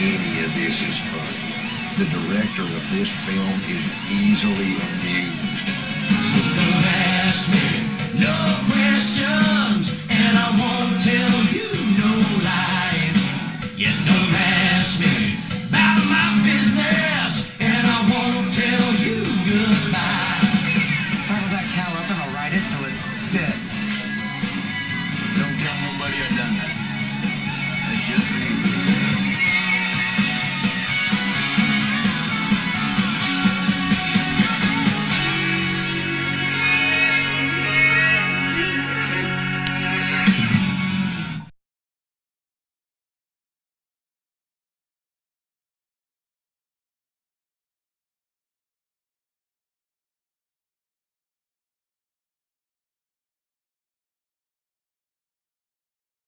this is funny. The director of this film is easily amused. Don't ask me no questions, and I won't tell you no lies. You don't ask me about my business, and I won't tell you goodbye. Start with that cow up and I'll ride it till it spits. Don't tell nobody I done that. That's just for you. Bye.